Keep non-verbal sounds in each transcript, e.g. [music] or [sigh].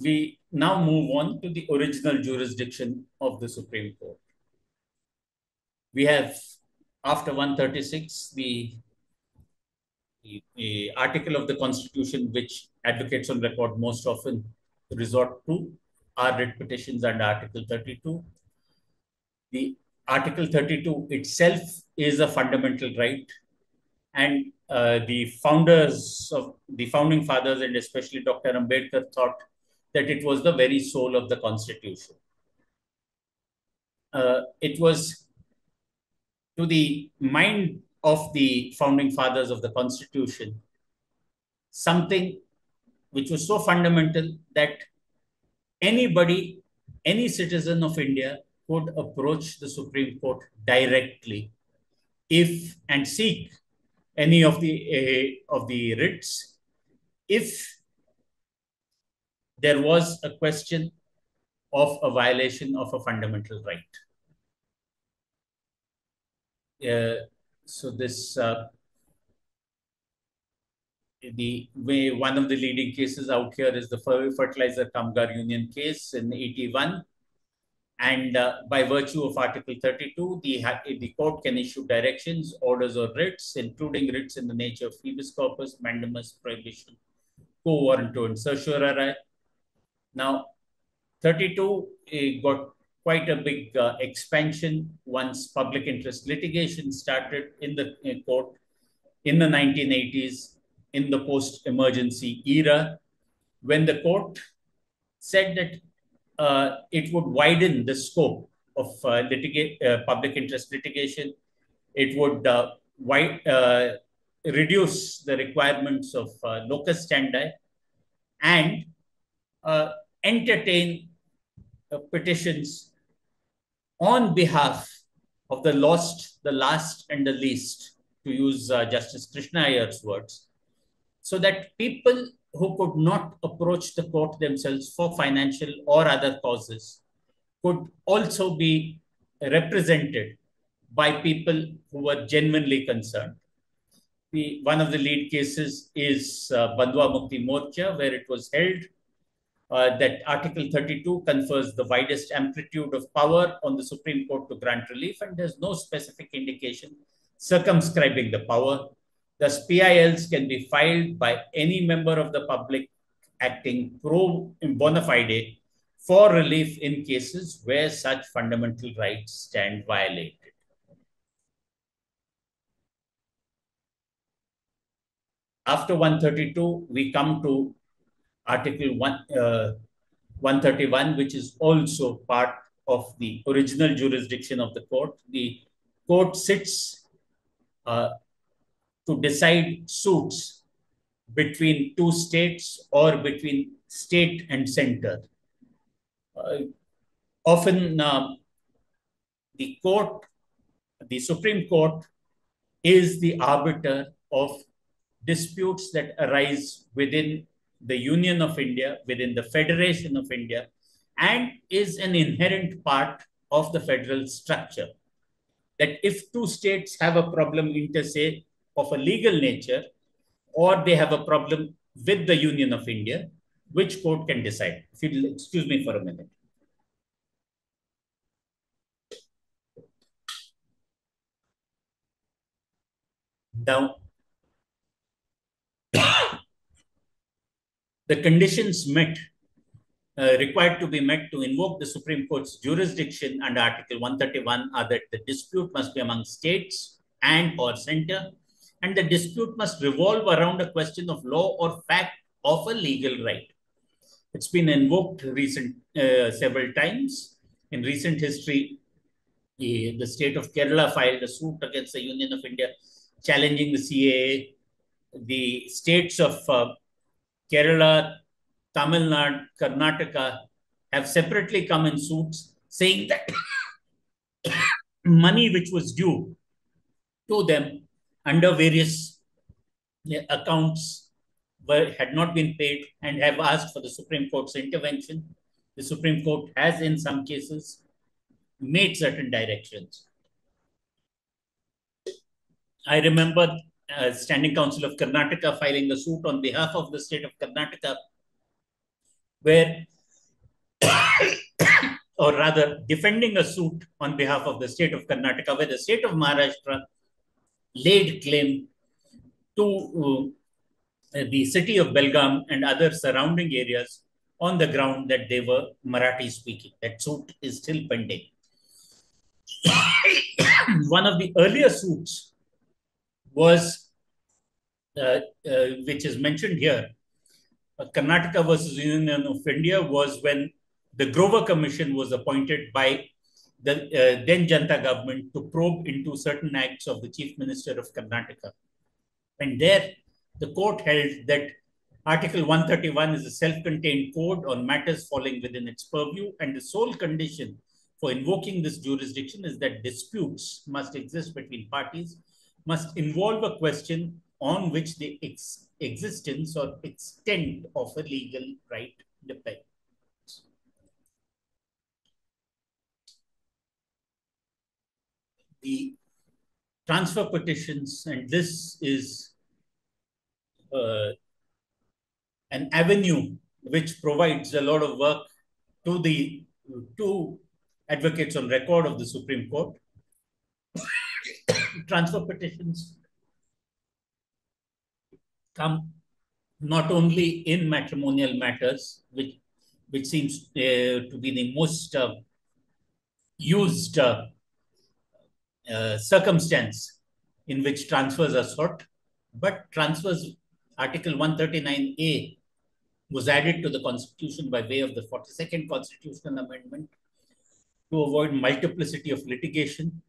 we now move on to the original jurisdiction of the Supreme Court. We have, after 136, the, the, the article of the Constitution which advocates on record most often resort to are writ petitions under Article 32. The Article 32 itself is a fundamental right, and uh, the founders of the founding fathers, and especially Dr. Ambedkar, thought that it was the very soul of the Constitution. Uh, it was to the mind of the founding fathers of the Constitution something which was so fundamental that anybody, any citizen of India could approach the Supreme Court directly if and seek any of the uh, of the writs if there was a question of a violation of a fundamental right. Uh, so this uh, the way one of the leading cases out here is the fertilizer Kamgar Union case in 81. And uh, by virtue of Article 32, the, the court can issue directions, orders, or writs, including writs in the nature of habeas corpus, mandamus, prohibition, quo warranto, and certiorari, now, 32 eh, got quite a big uh, expansion once public interest litigation started in the in court in the 1980s in the post-emergency era when the court said that uh, it would widen the scope of uh, uh, public interest litigation. It would uh, wide, uh, reduce the requirements of locus standi and uh, entertain uh, petitions on behalf of the lost, the last, and the least, to use uh, Justice Krishna Iyer's words, so that people who could not approach the court themselves for financial or other causes could also be represented by people who were genuinely concerned. The, one of the lead cases is uh, Bandhua Mukti Morcha, where it was held uh, that Article 32 confers the widest amplitude of power on the Supreme Court to grant relief, and there's no specific indication circumscribing the power. Thus, PILs can be filed by any member of the public acting pro bona fide for relief in cases where such fundamental rights stand violated. After 132, we come to Article 1, uh, 131, which is also part of the original jurisdiction of the court. The court sits uh, to decide suits between two states or between state and center. Uh, often uh, the court, the Supreme Court, is the arbiter of disputes that arise within the Union of India, within the Federation of India, and is an inherent part of the federal structure. That if two states have a problem inter se of a legal nature, or they have a problem with the Union of India, which court can decide? If you'll excuse me for a minute. Now, the conditions met uh, required to be met to invoke the Supreme Court's jurisdiction under Article 131 are that the dispute must be among states and or center, and the dispute must revolve around a question of law or fact of a legal right. It's been invoked recent uh, several times. In recent history, the, state of Kerala filed a suit against the Union of India challenging the CAA. The states of uh, Kerala, Tamil Nadu, Karnataka have separately come in suits saying that money which was due to them under various accounts were, had not been paid and have asked for the Supreme Court's intervention. The Supreme Court has, in some cases, made certain directions. I remember uh, Standing Counsel of Karnataka filing a suit on behalf of the state of Karnataka, where [coughs] or rather defending a suit on behalf of the state of Karnataka, where the state of Maharashtra laid claim to uh, the city of Belgaum and other surrounding areas on the ground that they were Marathi speaking. That suit is still pending. [coughs] One of the earlier suits was, uh, uh, which is mentioned here, uh, Karnataka versus Union of India was when the Grover Commission was appointed by the uh, then Janta government to probe into certain acts of the Chief Minister of Karnataka. And there, the court held that Article 131 is a self contained code on matters falling within its purview, and the sole condition for invoking this jurisdiction is that disputes must exist between parties, must involve a question on which the ex existence or extent of a legal right depends. The transfer petitions, and this is uh, an avenue which provides a lot of work to the two advocates on record of the Supreme Court. Transfer petitions come not only in matrimonial matters, which which seems uh, to be the most uh, used uh, uh circumstance in which transfers are sought, but transfers Article 139A was added to the Constitution by way of the 42nd Constitutional Amendment to avoid multiplicity of litigation.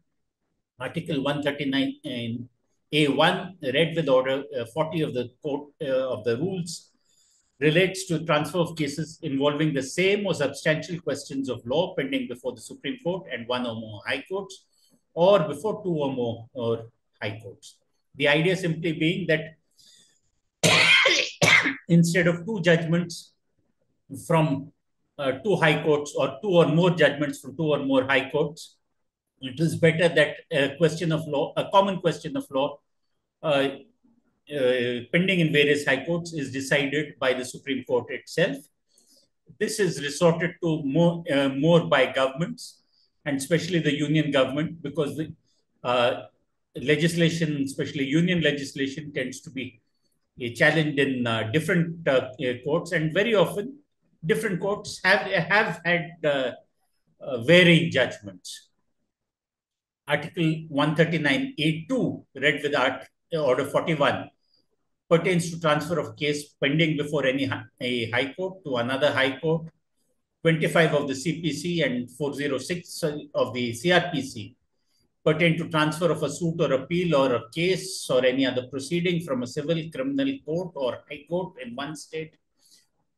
Article 139 in A1, read with order uh, 40 of the court uh, of the rules, relates to transfer of cases involving the same or substantial questions of law pending before the Supreme Court and one or more high courts, or before two or more or high courts. The idea simply being that [coughs] instead of two judgments from uh, two high courts or two or more judgments from two or more high courts, it is better that a question of law, a common question of law, uh, uh, pending in various high courts, is decided by the Supreme Court itself. This is resorted to more, uh, more by governments, and especially the union government, because the uh, legislation, especially union legislation, tends to be challenged in uh, different uh, courts, and very often different courts have have had uh, varying judgments. Article 139A2, read with Art, uh, Order 41, pertains to transfer of case pending before any high court to another high court. 25 of the CPC and 406 uh, of the CRPC pertain to transfer of a suit or appeal or a case or any other proceeding from a civil criminal court or high court in one state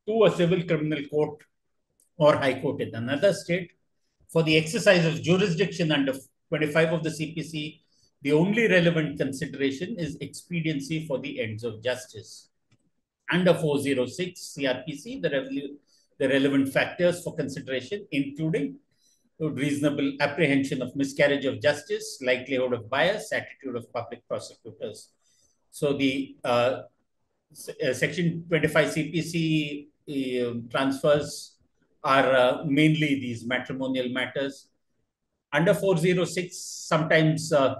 to a civil criminal court or high court in another state. For the exercise of jurisdiction under 25 of the CPC, the only relevant consideration is expediency for the ends of justice. Under 406 CRPC, the, the relevant factors for consideration, including reasonable apprehension of miscarriage of justice, likelihood of bias, attitude of public prosecutors. So the uh, uh section 25 CPC uh, transfers are uh, mainly these matrimonial matters. Under 406, sometimes uh,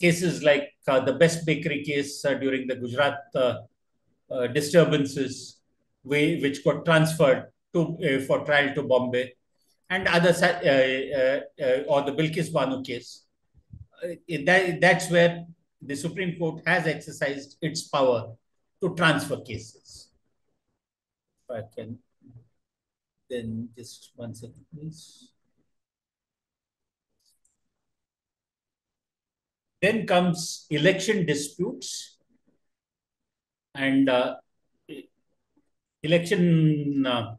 cases like uh, the Best Bakery case during the Gujarat disturbances, we, which got transferred to for trial to Bombay, and other uh, uh, uh, or the Bilkis Bano case. That, that's where the Supreme Court has exercised its power to transfer cases. If I can, then just one second, please. Then comes election disputes and uh, election uh,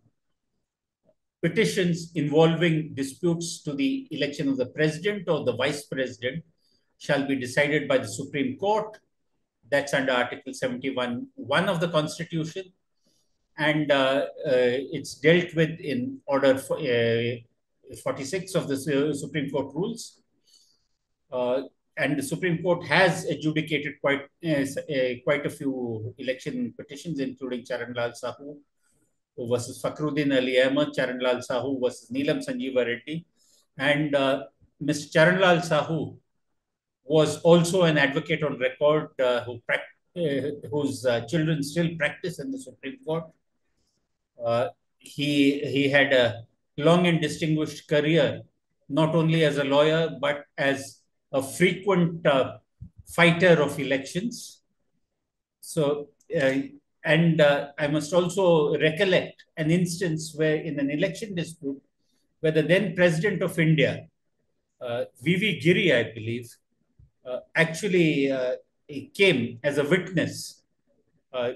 petitions involving disputes to the election of the president or the vice president shall be decided by the Supreme Court. That's under Article 71 1 of the Constitution. And uh, uh, it's dealt with in Order for, uh, 46 of the Supreme Court rules. And the Supreme Court has adjudicated quite, uh, uh, quite a few election petitions, including Charan Lal Sahu, versus Fakhruddin Ali Ahmed, Charanlal Sahu versus Neelam Sanjeeva Reddy. And uh, Mr. Charanlal Sahu was also an advocate on record uh, who uh, whose uh, children still practice in the Supreme Court. He, he had a long and distinguished career, not only as a lawyer, but as a frequent uh, fighter of elections. So, uh, and uh, I must also recollect an instance where in an election dispute, where the then president of India, uh, V.V. Giri, I believe, uh, actually uh, came as a witness uh,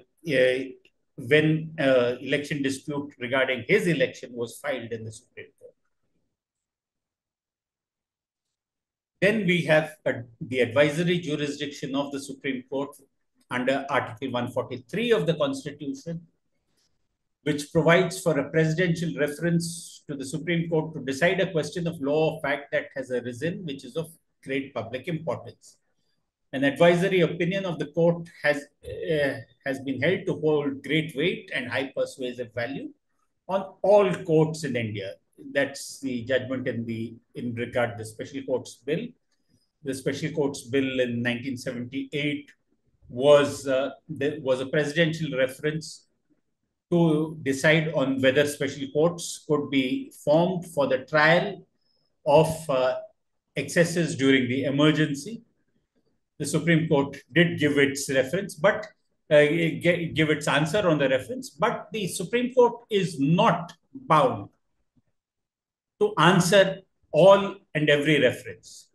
when election dispute regarding his election was filed in the Supreme Court. Then we have a, the advisory jurisdiction of the Supreme Court under Article 143 of the Constitution, which provides for a presidential reference to the Supreme Court to decide a question of law or fact that has arisen, which is of great public importance. An advisory opinion of the court has, uh, has been held to hold great weight and high persuasive value on all courts in India. That's the judgment in the in regard the Special Courts Bill. The Special Courts Bill in 1978 was uh, was a presidential reference to decide on whether special courts could be formed for the trial of uh, excesses during the emergency. The Supreme Court did give its reference, but uh, give its answer on the reference, but the Supreme Court is not bound to answer all and every reference.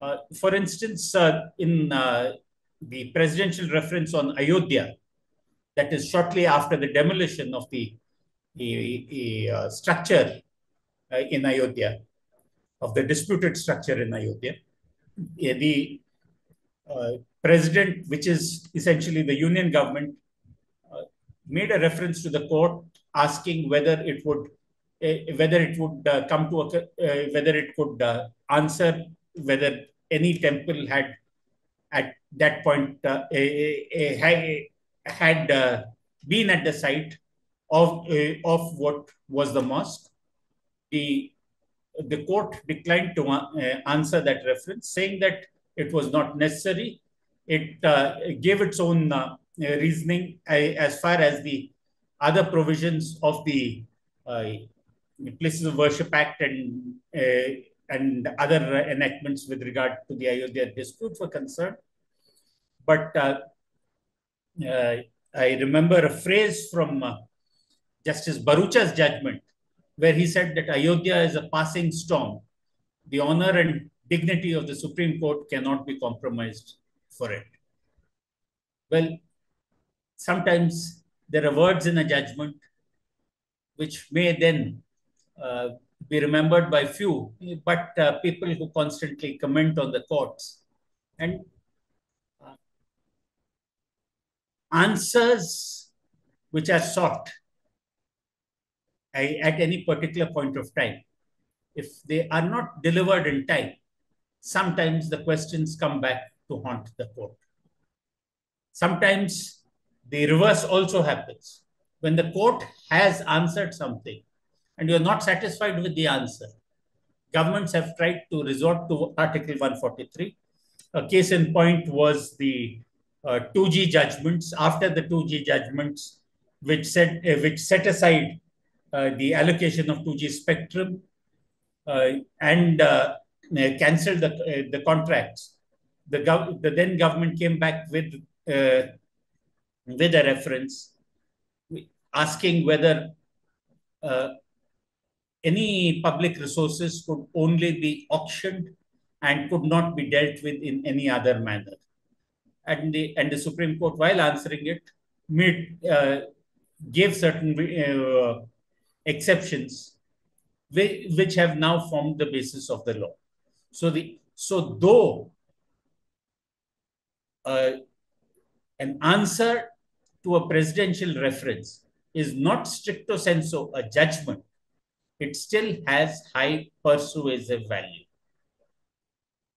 Uh, for instance, uh, in uh, the presidential reference on Ayodhya, that is shortly after the demolition of the, the, the uh, structure uh, in Ayodhya, of the disputed structure in Ayodhya. The uh, president, which is essentially the union government, made a reference to the court asking whether it would whether it would uh, come to a uh, whether it could uh, answer whether any temple had at that point had been at the site of of what was the mosque. The the court declined to uh, answer that reference, saying that it was not necessary. It uh, gave its own uh, reasoning as far as the other provisions of the Places of Worship Act and and other enactments with regard to the Ayodhya dispute were concerned. But uh, uh, I remember a phrase from uh, Justice Bharucha's judgment where he said that Ayodhya is a passing storm. The honor and dignity of the Supreme Court cannot be compromised for it. Well, sometimes there are words in a judgment which may then uh, be remembered by few, but uh, people who constantly comment on the courts and uh, answers which are sought at any particular point of time. If they are not delivered in time, sometimes the questions come back to haunt the court. Sometimes the reverse also happens. When the court has answered something and you're not satisfied with the answer, governments have tried to resort to Article 143. A case in point was the uh, 2G judgments. After the 2G judgments, which said uh, which set aside uh, the allocation of 2G spectrum uh, and uh, canceled the, the contracts. The, the then government came back with, with a reference asking whether any public resources could only be auctioned and could not be dealt with in any other manner. And the, and the Supreme Court, while answering it, made, uh, gave certain uh, exceptions which have now formed the basis of the law. So the so though uh, an answer to a presidential reference is not stricto sensu a judgment, it still has high persuasive value.